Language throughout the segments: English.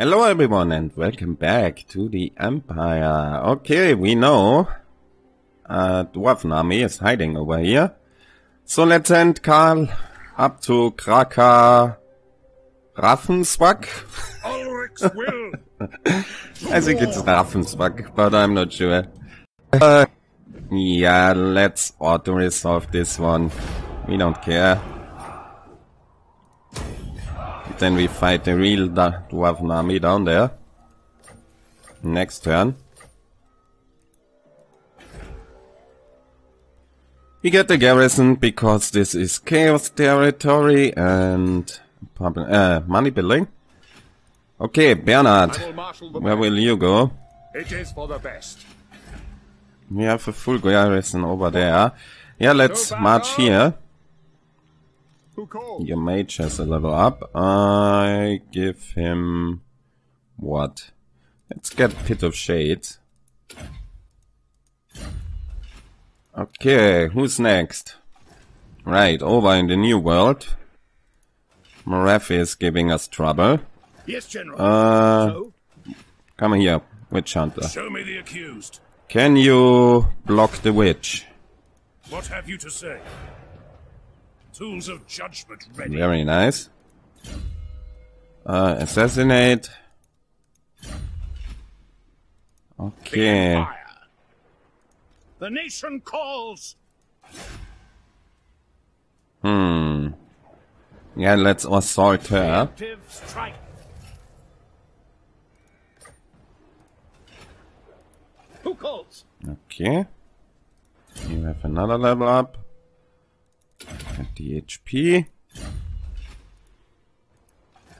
Hello everyone and welcome back to the Empire. Okay, we know uh, Dwarven army is hiding over here. So let's send Karl up to Kraka Raffenswag. Ulrich's will. I think it's Raffenswag, but I'm not sure. Uh, yeah, let's auto-resolve this one. We don't care. Then we fight the real Dwarven army down there. Next turn. We get the garrison because this is chaos territory and uh, money building. Okay, Bernard, where will you go? It is for the best. We have a full garrison over there. Yeah, let's march here. Your mage has a level up. I give him what? Let's get Pit of Shades. Okay, who's next? Right, over in the new world. Morathi is giving us trouble. Yes, General. Uh, so, come here, Witch Hunter. show me the accused. Can you block the witch? What have you to say? Tools of judgment ready. Very nice. Uh, assassinate. Okay. The nation calls. Hmm. Yeah, let's assault her. Who calls? Okay. You have another level up. At the HP.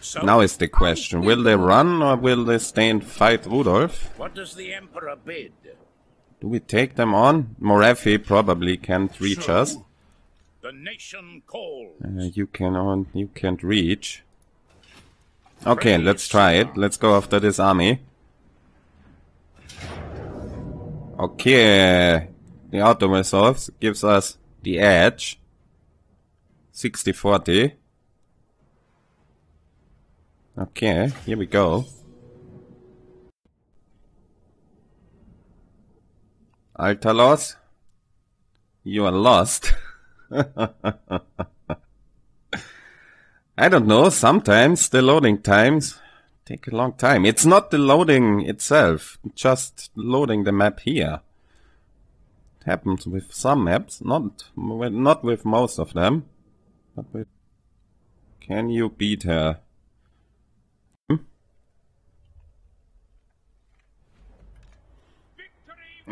So, Now is the question, will they run or will they stay and fight Rudolf? what does the Emperor bid? Do we take them on? Morathi probably can't reach So, us. The nation calls. Uh, you can on, you can't reach. Okay, let's try it. Let's go after this army. Okay, the auto resolves gives us the edge. 60-40. Okay, here we go. Altalos, you are lost. I don't know, sometimes the loading times take a long time. It's not the loading itself, just loading the map here. It happens with some maps, not not with most of them. But with Can you beat her? Hmm?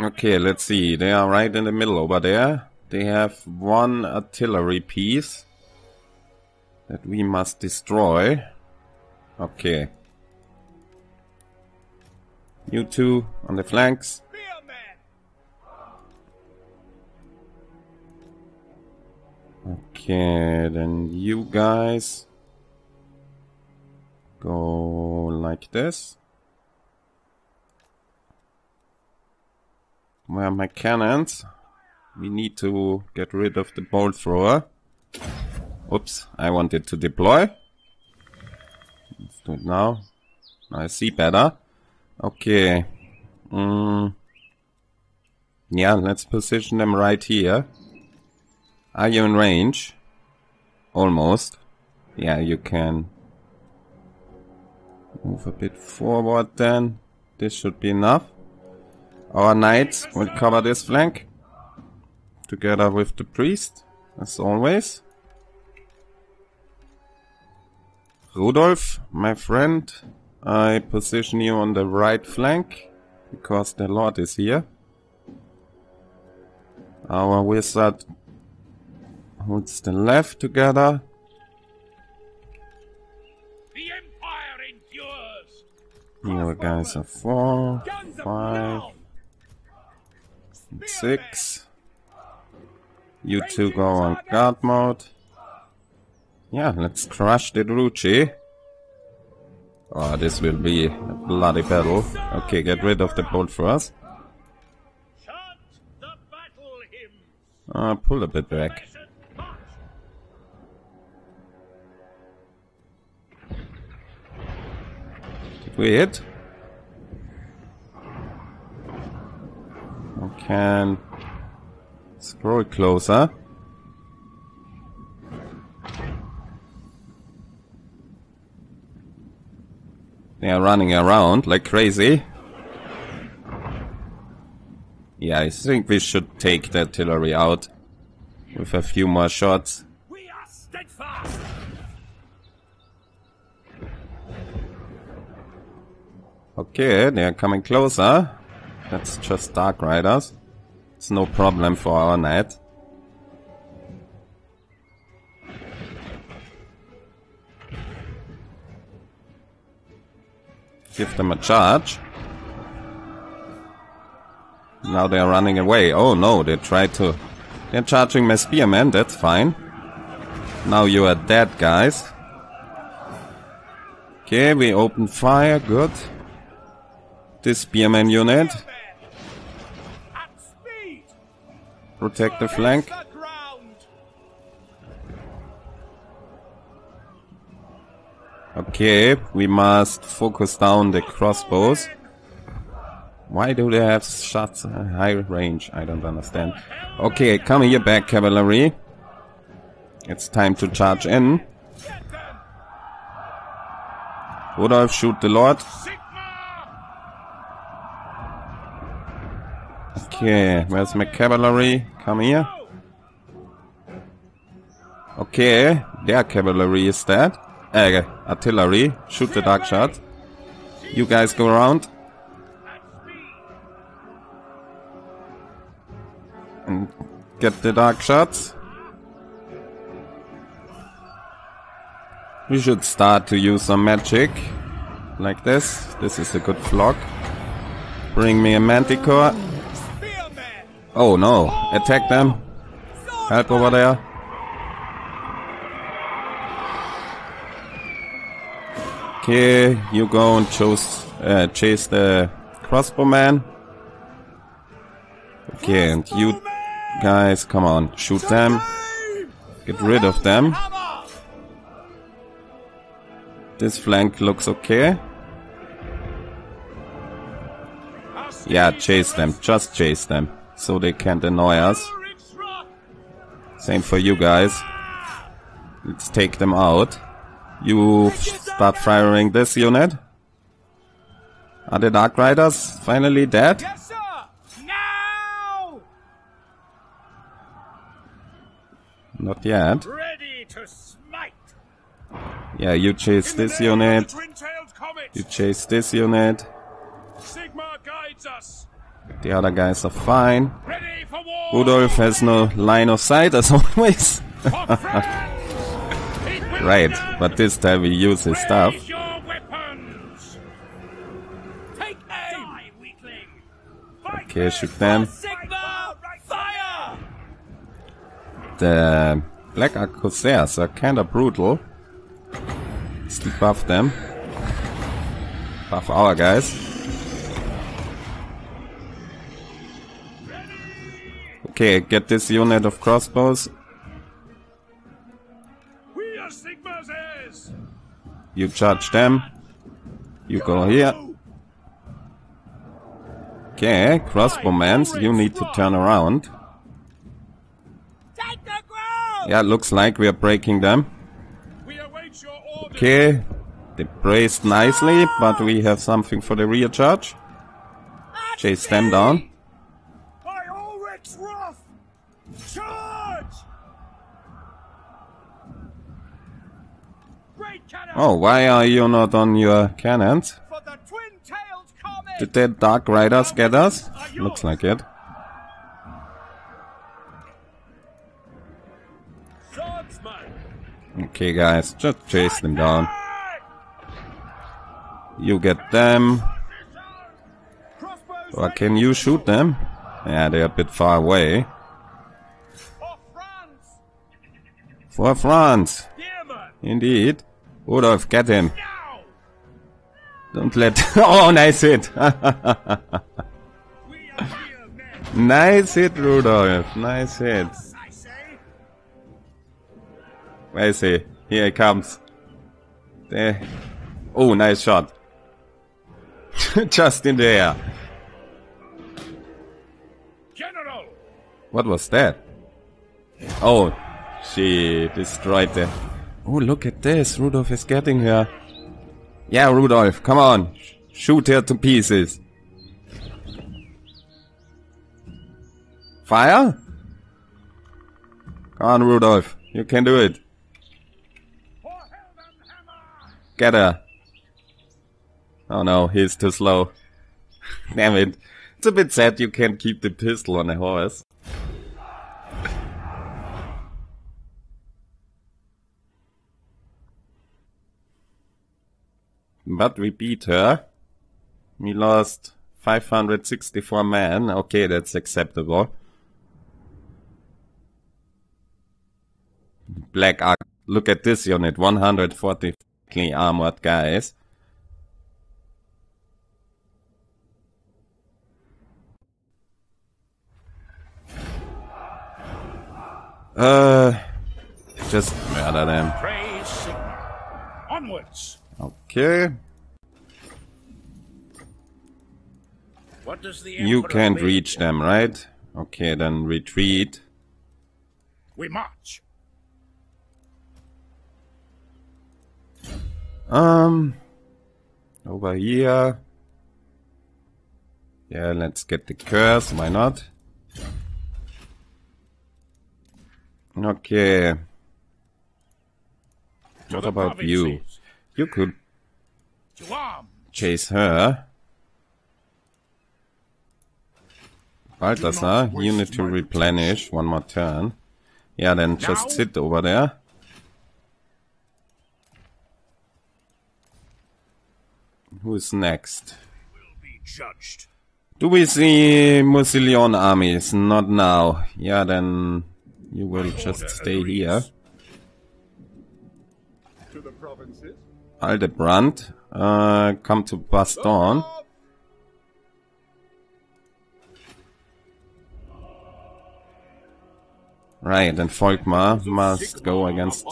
Okay, let's see. They are right in the middle over there. They have one artillery piece that we must destroy. Okay. You two on the flanks. Okay, then you guys go like this. Where are my cannons? We need to get rid of the bolt thrower. Oops, I wanted to deploy. Let's do it now. I see better. Okay. Mm. Yeah, let's position them right here. Are you in range? Almost. Yeah, you can move a bit forward then. This should be enough. Our knights will cover this flank. Together with the priest, as always. Rudolf, my friend, I position you on the right flank, because the lord is here. Our wizard holds the left together. The Empire endures. Here guys are four, five, six. You two go on guard mode. Yeah, let's crush the Druchii. Oh, this will be a bloody battle. Okay, get rid of the bolt for us. Chant the. Uh, pull a bit back. Did we can scroll closer. They are running around like crazy. Yeah, I think we should take the artillery out with a few more shots. We are steadfast. Okay, they are coming closer. That's just Dark Riders. It's no problem for our knight. Give them a charge. Now they're running away. Oh no, they tried to... They're charging my spearmen, that's fine. Now you are dead, guys. Okay, we open fire, good. This spearman unit, protect the flank. Okay, we must focus down the crossbows. Why do they have shots at high range? I don't understand. Okay, come here back, cavalry. It's time to charge in. Rudolf, shoot the lord. Okay, where's my cavalry? Come here. Okay, their cavalry is dead. Uh, artillery, shoot the Darkshard. You guys go around. And get the Darkshards. We should start to use some magic. Like this. This is a good flock. Bring me a manticore. Oh no, attack them. Help over there. Okay, you go and choose, uh, chase the crossbowman. Okay, and you guys, come on, shoot them. Get rid of them. This flank looks okay. Yeah, chase them. Just chase them. So they can't annoy us. Same for you guys. Let's take them out. You start firing this unit. Are the Dark Riders finally dead? Yes, sir. Now. Not yet. Ready to smite. Yeah, you chase this unit. You chase this unit. Sigmar guides us. The other guys are fine. Ready for war. Rudolf has no line of sight as always. For France. It will right, but this time we use his stuff. Raise your weapons. Take aim. Die, weakling. Fight Okay, shoot them. The Black Ark Corsairs are kinda brutal. Let's debuff them. Buff our guys. Okay, get this unit of crossbows. We are Sigmar's heirs. You charge them. You go here. Okay, crossbowmans, you need to turn around. Take the ground. Yeah, looks like we are breaking them. We await your order. Okay, they braced nicely, but we have something for the rear charge. Chase them down. By Ulrich's wrath. Charge. Great cannon Oh, why are you not on your cannons? for the twin-tailed comet. Did the Dark Riders get us? Looks like it. Okay, guys, just chase them down. You get them. Or can you shoot them? Yeah, they're a bit far away. for France. For France! Indeed. Rudolf, get him. Don't let... Oh, nice hit! Nice hit, Rudolf. Nice hit. Where is he? Here he comes. There. Oh, nice shot. Just in the air. General! What was that? Oh, she destroyed the... Oh, look at this. Rudolph is getting her. Yeah, Rudolph, come on. Shoot her to pieces. Fire? Come on, Rudolph. You can do it. Get her. Oh no, he's too slow. Damn it. It's a bit sad you can't keep the pistol on a horse. But we beat her. We lost 564 men. Okay, that's acceptable. Black Ark. Look at this unit. 140 armored guys. Uh, just murder them. Praise Sigmar. Onwards! Okay. What does the You can't bid? reach them, right? Okay, then retreat. We march. Um, over here. Yeah, let's get the curse. Why not? Okay. What about you? You could! Chase her. Balthasar, you need to replenish one more turn. Yeah, then just sit over there. Who is next? Will be judged. Do we see Mousillon armies? Not now. Yeah, then you will just stay agrees. here. To the provinces. Aldebrand, uh, come to Bastonne. Right, and Volkmar must go against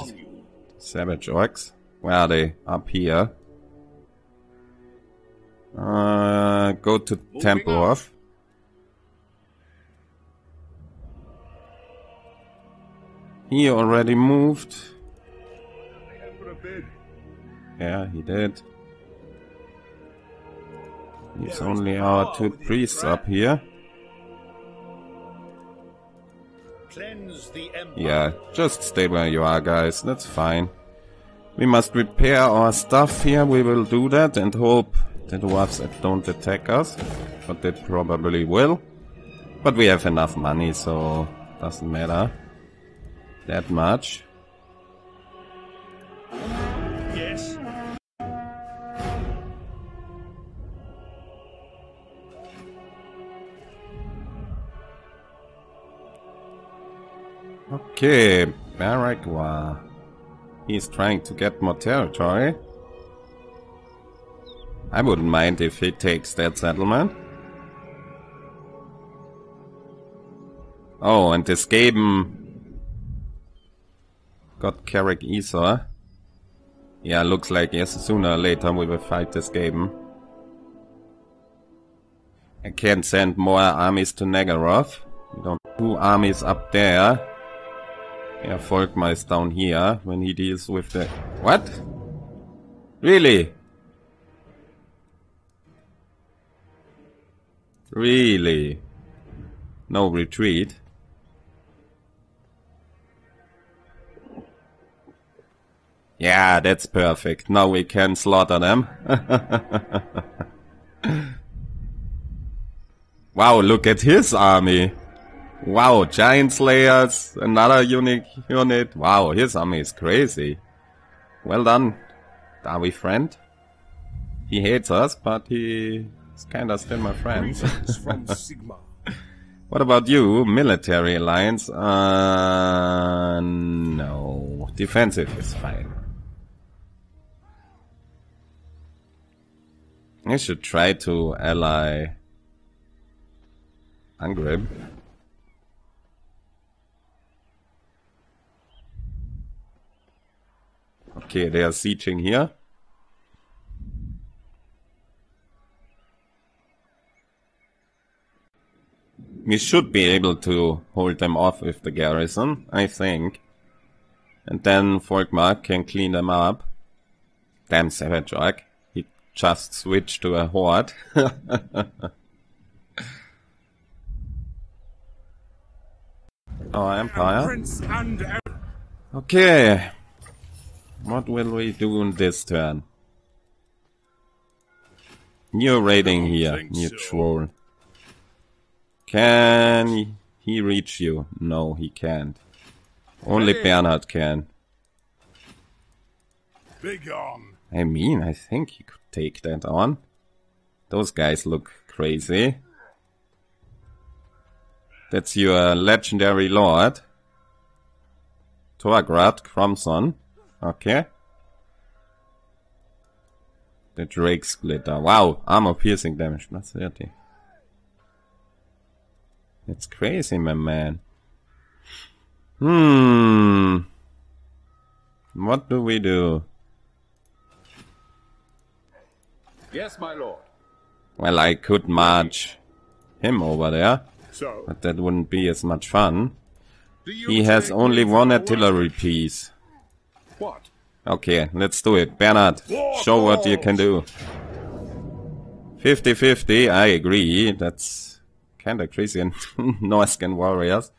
Savage Orcs. Where are they? Up here. Uh, go to Tempelhof. He already moved. Yeah, he did. He's only our two priests up here. Yeah, just stay where you are, guys. That's fine. We must repair our stuff here. We will do that and hope that the dwarves don't attack us. But they probably will. But we have enough money, so doesn't matter that much. Yes. Okay, Baragua. He's trying to get more territory. I wouldn't mind if he takes that settlement. Oh, and this Gaben got Carrick Esau. Yeah, looks like yes, sooner or later we will fight this Gaben. I can't send more armies to Naggaroth. We don't two armies up there. Yeah, Volkmar is down here when he deals with the... What? Really? Really? No retreat? Yeah, that's perfect. Now we can slaughter them. wow, look at his army. Wow, Giant Slayers, another unique unit. Wow, his army is crazy. Well done, Are we friend. He hates us, but he is kinda still my friend. From Sigmar. what about you? Military alliance? Uh, no. Defensive is fine. I should try to ally Angrib. Okay, they are sieging here. We should be able to hold them off with the garrison, I think. And then Volkmar can clean them up. Damn Savage Orc. He just switched to a horde. Our empire. Okay. What will we do in this turn? New raiding here, new so. troll. Can he reach you? No, he can't. Only Bernhard can. Big on. I mean, I think he could take that on. Those guys look crazy. That's your legendary lord. Torgrad Crimson. Okay. The Drake Splitter. Wow, armor piercing damage plus 30. It's crazy, my man. Hmm. What do we do? Yes, my lord. Well, I could march him over there, So, but that wouldn't be as much fun. He has only one artillery piece. What? Okay, let's do it. Bernard, show what you can do. 50-50, I agree. That's kinda crazy. And Norscan warriors.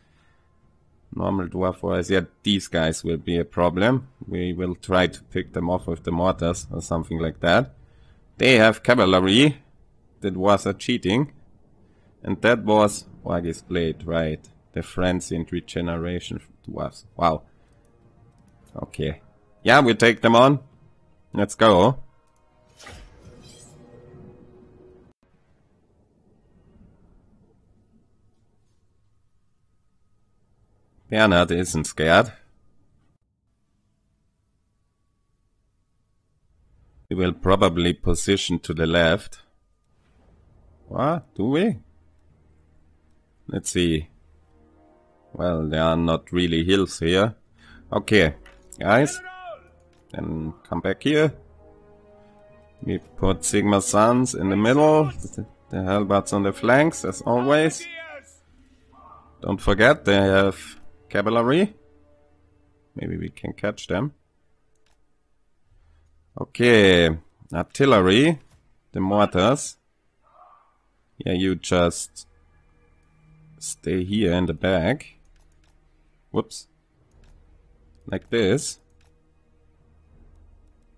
Normal dwarf warriors. Yeah, these guys will be a problem. We will try to pick them off with the mortars or something like that. They have cavalry. That was a cheating. And that was Wagi's blade, right. The transient regeneration dwarfs. Wow. Okay. Yeah, we take them on. Let's go. Bernard isn't scared. We will probably position to the left. What? Do we? Let's see. Well, there are not really hills here. Okay, guys. Then come back here. We put Sigma Suns in the middle. The, the Hellbats on the flanks, as always. Don't forget, they have cavalry. Maybe we can catch them. Okay, artillery. The mortars. Yeah, you just stay here in the back. Whoops. Like this.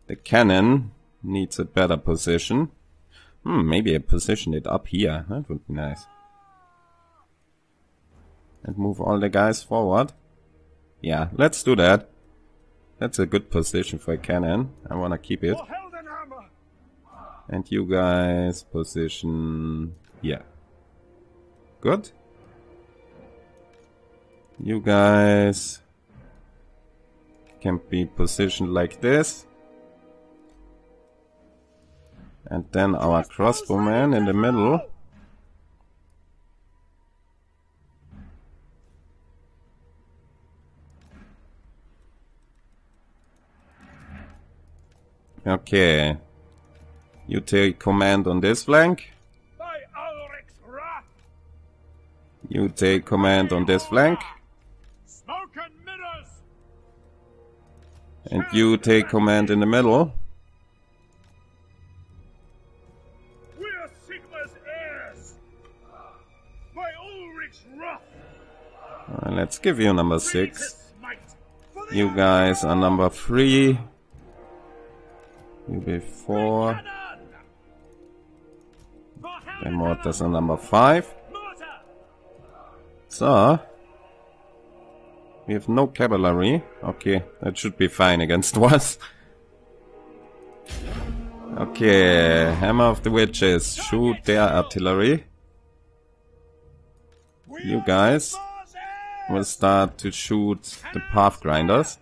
The cannon needs a better position. Hmm, maybe I position it up here. That would be nice. And move all the guys forward. Yeah, let's do that. That's a good position for a cannon. I wanna keep it. And you guys position Yeah. Good. You guys can be positioned like this. And then our crossbowman in the middle. Okay. You take command on this flank. By Ulrich's wrath! You take command on this flank. Smoke and mirrors! And you take command in the middle. Uh, let's give you number six. Greatest might for the You guys are number three. You be four. cannon! The mortars are number five. So. We have no cavalry. Okay, that should be fine against us. Okay, Hammer of the Witches. Shoot their artillery. You guys! Will start to shoot the path grinders.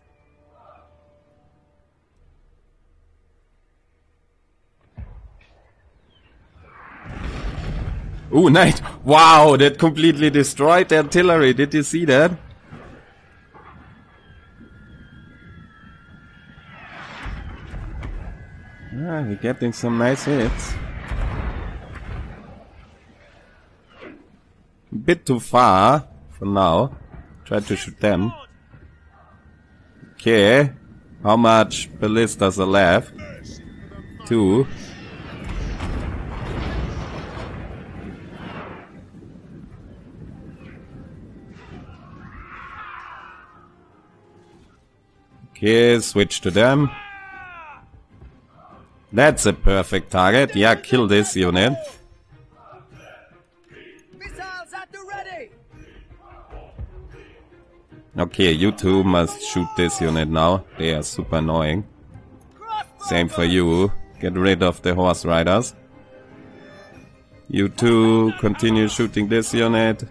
Ooh, night! Wow, that completely destroyed the artillery. Did you see that? Ah, we're getting some nice hits. bit too far for now. Try to shoot them. Okay. How much ballistas are left? Two. Okay, switch to them. That's a perfect target. Yeah, kill this unit. Okay, you two must shoot this unit now. They are super annoying. Same for you. Get rid of the horse riders. You two continue shooting this unit.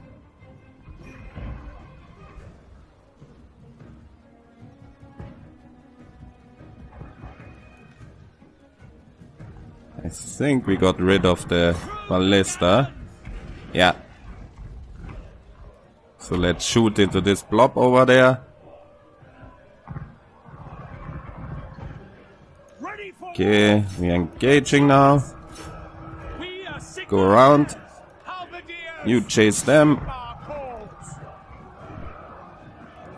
I think we got rid of the ballista. Yeah. So let's shoot into this blob over there. Okay, we're engaging now. We are sick Go around. You chase them.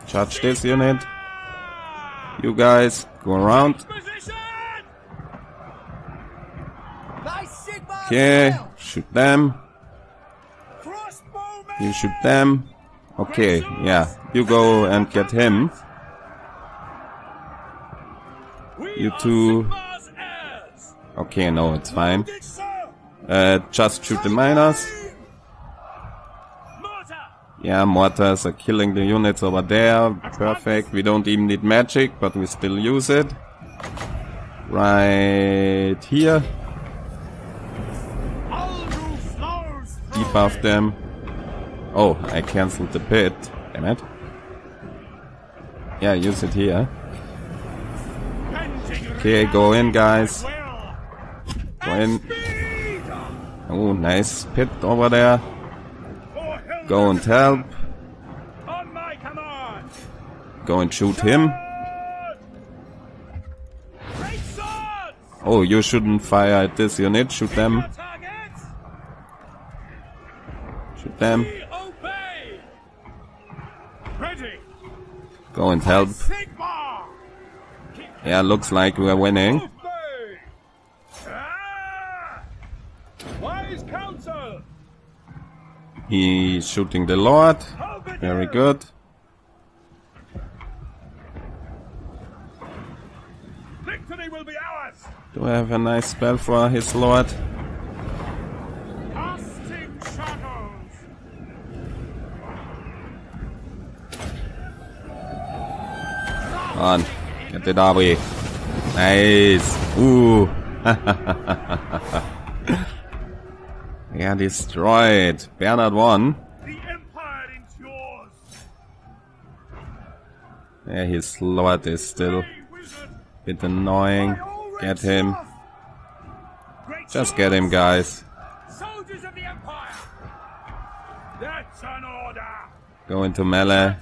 Charge this unit. You guys, go around. Position! Nice Sigma! Okay, shoot them. You shoot them. Okay, yeah. You go and get him. You two- Okay, no, it's fine. Uh, just shoot the miners. Yeah, mortars are killing the units over there. Perfect. We don't even need magic, but we still use it. Right here. Debuff them. Oh, I cancelled the pit. Damn it. Yeah, use it here. Okay, go in, guys. Go in. Oh, nice pit over there. Go and help. Go and shoot him. Oh, you shouldn't fire at this unit. Shoot them. Shoot them. Go and help. Yeah, looks like we're winning. obey! Wise counsel! He's shooting the Lord. Very good. Victory will be ours! Do I have a nice spell for his Lord? On. Get the derby. Nice. Ooh. yeah, destroyed. Bernard won. The Empire endures! Yeah, his Lord is still a bit annoying. Get him. Just get him, guys. Soldiers of the Empire! That's an order! Go into melee.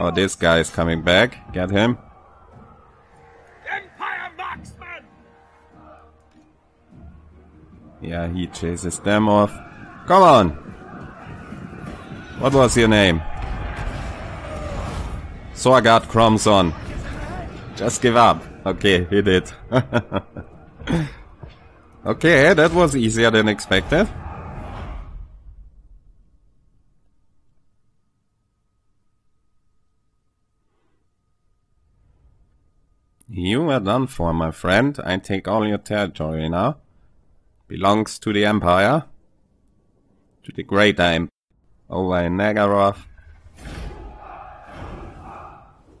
Oh, this guy is coming back. Get him. Empire marksman! Yeah, he chases them off. Come on! What was your name? So I got crumbs on. Just give up. Okay, he did. okay, that was easier than expected. You are done for, my friend. I take all your territory now belongs to the Empire, to the Great Empire, over in Naggaroth.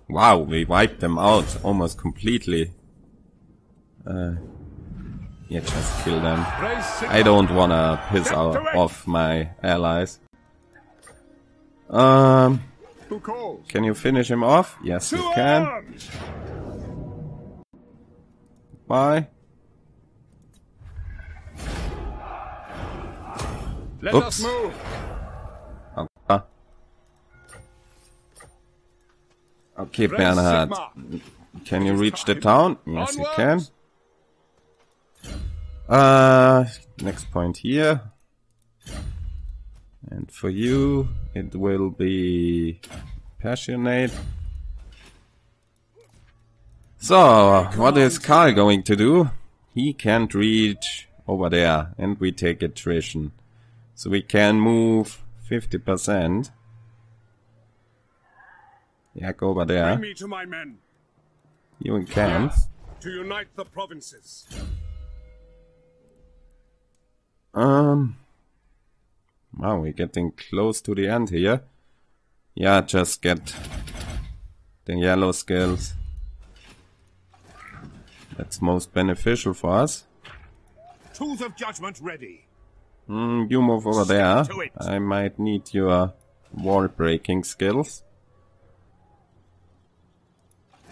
Wow, we wiped them out almost completely. Uh, yeah, just kill them. I don't wanna piss out off my allies. Um, can you finish him off? Yes, you can. Bye. Let Oops. us move. Okay. Okay, Bernhard. Can you reach the town? Yes, you can. Uh, next point here. And for you, it will be passionate. So, what is Karl going to do? He can't reach over there, and we take attrition. So we can move 50%. Yeah, go over there. Bring me to my men. You can. To unite the provinces. Um. Wow, we're getting close to the end here. Yeah, just get the yellow skills. That's most beneficial for us. Tools of judgment ready. Mm, you move over there. I might need your wall breaking skills.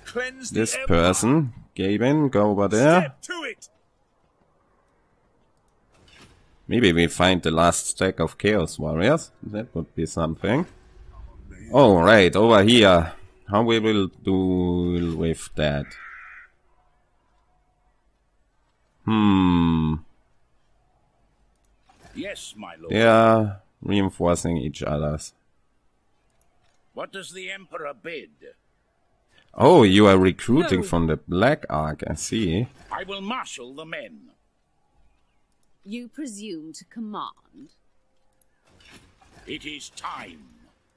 Cleanse This person, Gavin, go over there. Step to it. Maybe we find the last stack of Chaos Warriors. That would be something. Oh, right, over here. How we will do with that? Hmm. Yes, my lord. They are reinforcing each other's. What does the Emperor bid? Oh, you are recruiting No. from the Black Ark, I see. I will marshal the men. You presume to command. It is time.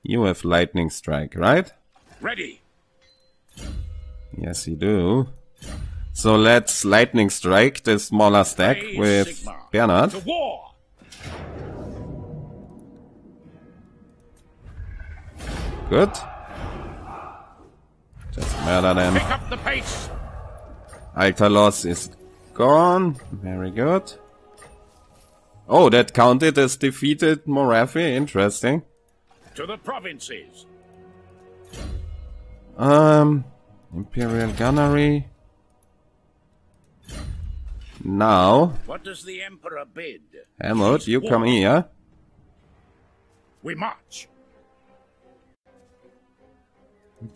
You have Lightning Strike, right? Ready. Yes, you do. So let's Lightning Strike the smaller stack with Bernard. Good. Just murder them. Pick up the pace. Altalos is gone. Very good. Oh, that counted as defeated Morathi. Interesting. To the provinces. Um, Imperial Gunnery. Now, What does the Emperor bid? Helmut, you come here. We march.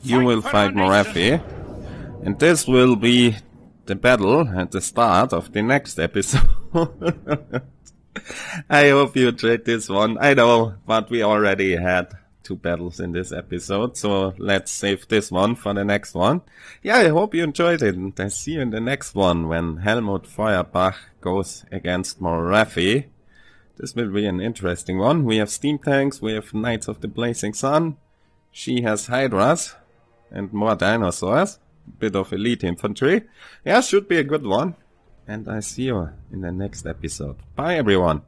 You Fight will fight. Morathi. And this will be the battle at the start of the next episode. I hope you enjoyed this one. I know, but we already had two battles in this episode, so let's save this one for the next one. Yeah, I hope you enjoyed it, and I see you in the next one when Helmut Feuerbach goes against Morathi. This will be an interesting one. We have steam tanks, we have Knights of the Blazing Sun, she has hydras and more dinosaurs. Bit of elite infantry. Yeah, should be a good one. And I see you in the next episode. Bye everyone.